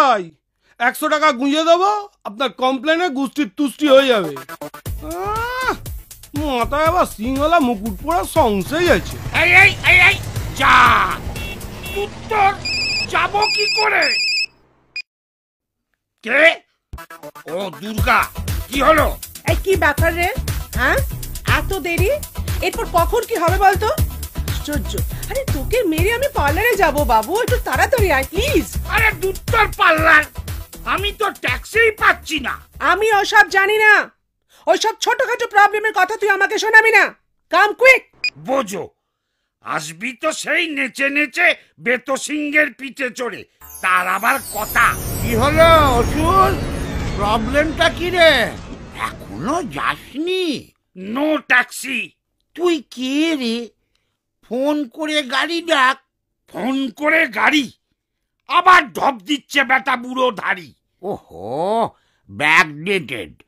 মশাই একশো টাকা গুঁজে দেবো আপনার কমপ্লেনে গুষ্টির তুষ্টি হয়ে যাবে। মাথায় আবার সিংহলা মুকুট পরা সংশয় আছে। এই এই এই এই যা! উত্তর যাব কি করে? কে? ও দুর্গা কি হলো? এই কি ব্যাপার রে হ্যাঁ? এত দেরি? এরপর কখন কি হবে বলতো? আশ্চর্য আরে তোকে মেরে আমি পার্লারে যাব বাবু একটু তাড়াতাড়ি আয় প্লিজ আরে দুত্তর পাল্লার আমি তো ট্যাক্সি পাচ্ছি না। আমি ওসব জানি না। ওইসব ছোটখাটো প্রবলেমের কথা তুই আমাকে শোনাবি না। কাম কুইক বোঝো আসবি তো সেই নেচে নেচে বেতো সিংহের পিঠে চড়ে। তার আবার কথা। কি হলো অসুর? প্রবলেমটা কি রে? এখনও যাসনি। No taxi. তুই কে রে? ফোন করে গাড়ি ডাক। ফোন করে গাড়ি? আবার ঢপ দিচ্ছে বেটা বুড়ো ধাড়ি। ওহো ব্যাকডেটেড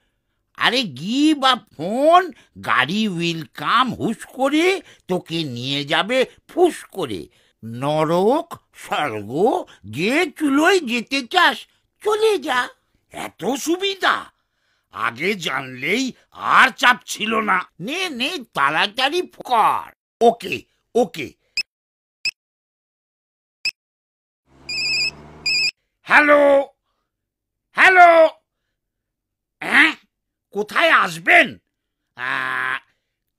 আরে গি বা ফোন গাড়ি উইল কাম হুস করে তোকে নিয়ে যাবে ফুস করে। নরক স্বর্গ যে চুলোয় যেতে চাস চলে যা। এত সুবিধা? আগে জানলেই আর চাপ ছিল না। নে নে তাড়াতাড়ি কর। Okay okay. হ্যালো? হ্যালো? হ্যাঁ কোথায় আসবেন?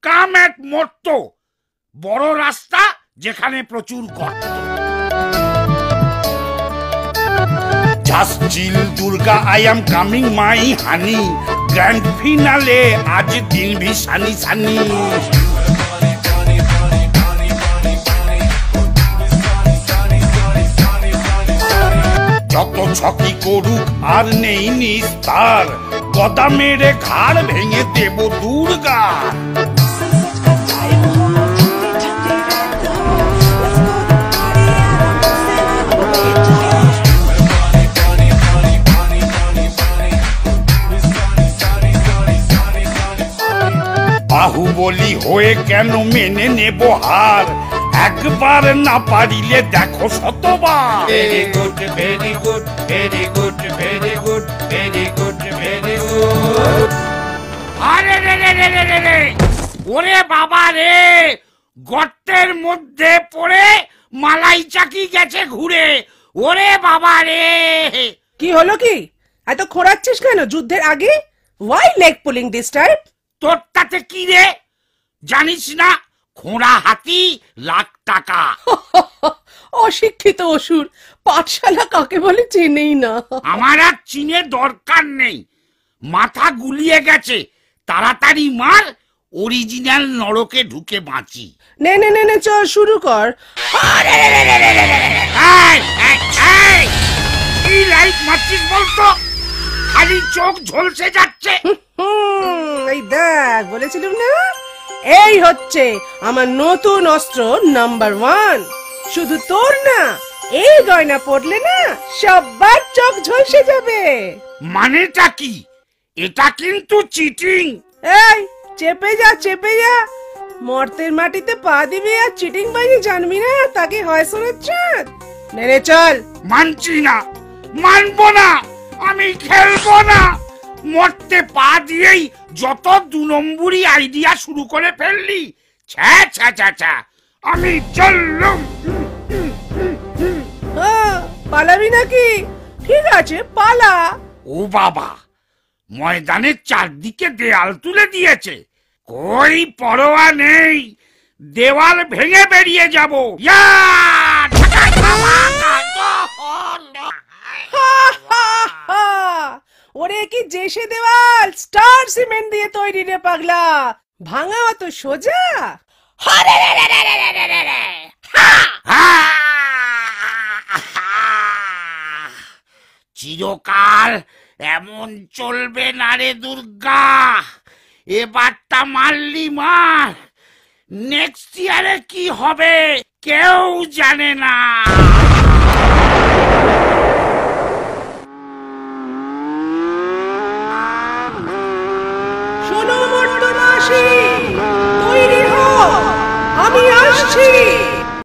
কাম এক মর্ত। বড় রাস্তা যেখানে প্রচুর গর্ত। Just chill Durga I am coming my honey grand finale আজ দিন ভি সানি সানি। ছকি করুক আর নেই নিস্তার। গদা মেরে ঘাড় ভেঙে দেব দুর্গা। বাহুবলি হয়ে কেন মেনে নেব হার? একবার না পারিলে দেখো শতবার। Very good very good very good very good very good very good আরে রে রে রে রে রে রে। ওরে বাবা রে গর্তের মধ্যে পড়ে মালাই চাকি গেছে ঘুরে। ওরে বাবা রে। কি হলো কি? এত খোঁড়াচ্ছিস কেন? যুদ্ধের আগে? Why leg pulling this time তোর তাতে কি রে? জানিস না খোঁড়া হাতি লাখ টাকা। অশিক্ষিত অসুর পাঠশালা কাকে বলে চেনেই না। আমার আর চিনে দরকার নেই। মাথা গুলিয়ে গেছে তাড়াতাড়ি মার অরিজিনাল নরকে ঢুকে বাঁচি। নে নে নে নে চল শুরু কর। এই, লাইট মারছিস বলতো? খালি চোখ ঝলসে যাচ্ছে। এই দেখ বলেছিলাম না? এই হচ্ছে আমার নতুন অস্ত্র নাম্বার ওয়ান। শুধু তোর না এই গয়না পড়লে না সবার চোখ ঝলসে যাবে। মানেটা কি? এটা কিন্তু চিটিং এই চেপে যা চেপে যা। মর্তের মাটিতে পা দিবি আর চিটিং বাজি জানবি না তাকে হয় শোনাচ্ছ নেড়ে চল। মানছি না মানবো না আমি খেলব না। মরতে পা দিয়েই যত দু নম্বরই আইডিয়া শুরু করে ফেললি। ছ্যা ছ্যা ছ্যা ছ্যা আমি চললুম। পালাবি নাকি? ঠিক আছে পালা। ও বাবা ময়দানের চারদিকে দেয়াল তুলে দিয়েছে। কই পরোয়া নেই। দেওয়াল ভেঙে বেরিয়ে যাব। ইয়া! ওরে কি জেসে দেওয়াল? স্টার সিমেন্ট দিয়ে তৈরি রে পাগলা। ভাঙা অত সোজা? চিরকাল এমন চলবে না রে দুর্গা। এবারটা মারলি মার। নেক্সট ইয়ারে কি হবে কেউ জানে না। আসছি তৈরি হ আমি আসছি।